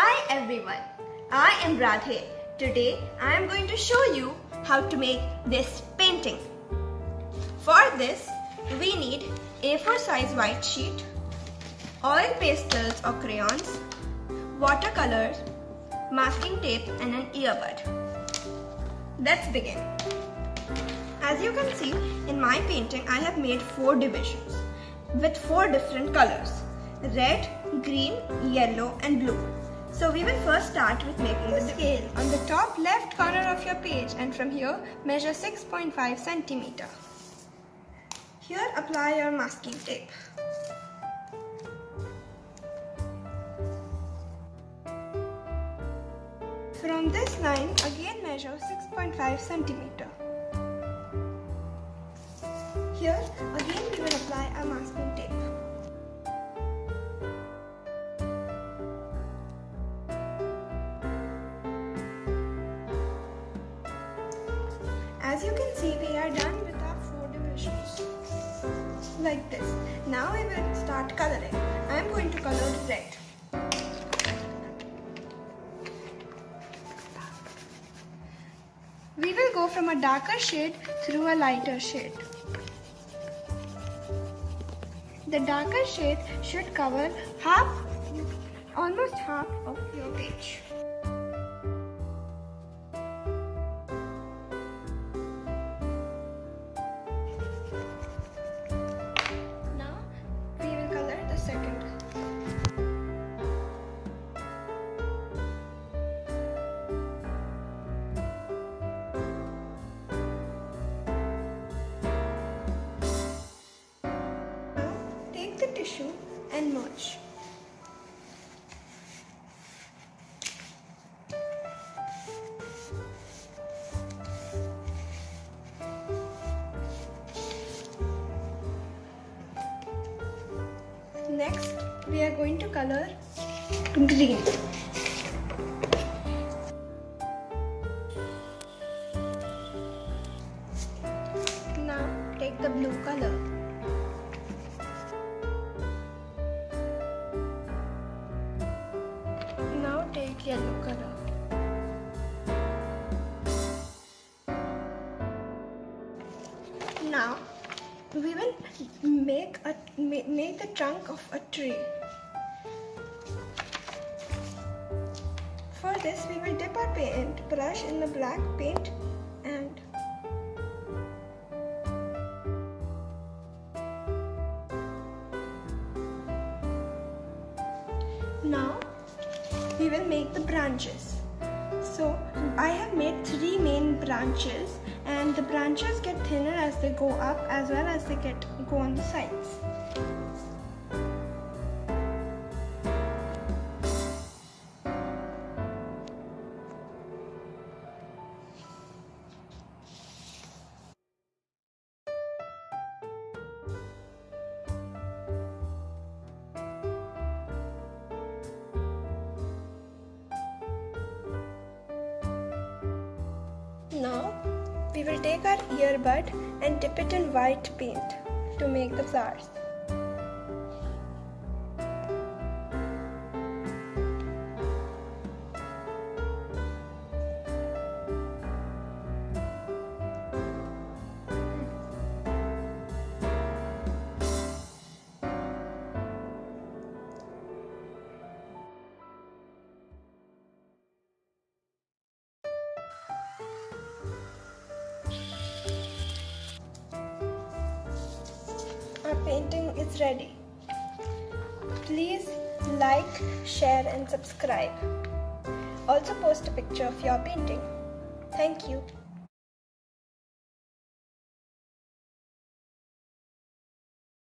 Hi everyone, I am Radhe. Today I am going to show you how to make this painting. For this, we need A4 size white sheet, oil pastels or crayons, watercolors, masking tape and an earbud. Let's begin. As you can see, in my painting I have made four divisions with four different colors red, green, yellow and blue. So we will first start with making the scale on the top left corner of your page and from here measure 6.5 centimeter. Here apply your masking tape. From this line again measure 6.5 centimeter. Here again we will apply a masking As you can see, we are done with our four divisions. Like this. Now we will start coloring. I am going to color red. We will go from a darker shade through a lighter shade. The darker shade should cover half, almost half of your page. And merge. Next, we are going to color green. Now, take the blue color. Yellow color. Now we will make a make the trunk of a tree. For this we will dip our paint brush in the black paint we will make the branches. So I have made three main branches and the branches get thinner as they go up as well as they get go on the sides. We will take our earbud and dip it in white paint to make the flowers. Painting is ready. Please like, share and subscribe. Also post a picture of your painting. Thank you.